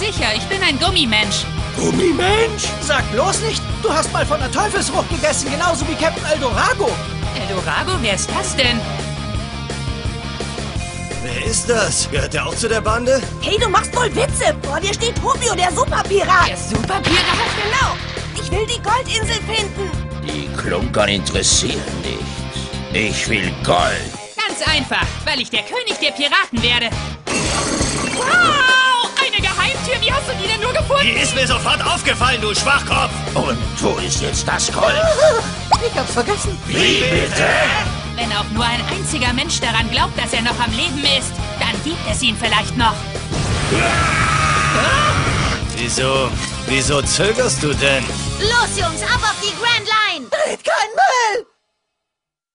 sicher, ich bin ein Gummimensch. Gummimensch? Sag bloß nicht, du hast mal von der Teufelsfrucht gegessen, genauso wie Captain Eldorago. Eldorago, wer ist das denn? Wer ist das? Gehört der auch zu der Bande? Hey, du machst wohl Witze. Vor dir steht Rubio, der Superpirat. Der Superpirat? Genau. Ich will die Goldinsel finden. Die Klunkern interessieren nicht. Ich will Gold. Ganz einfach, weil ich der König der Piraten werde. Die ist mir sofort aufgefallen, du Schwachkopf! Und wo ist jetzt das Gold? Ich hab's vergessen. Wie bitte? Wenn auch nur ein einziger Mensch daran glaubt, dass er noch am Leben ist, dann gibt es ihn vielleicht noch. Wieso, wieso zögerst du denn? Los, Jungs, ab auf die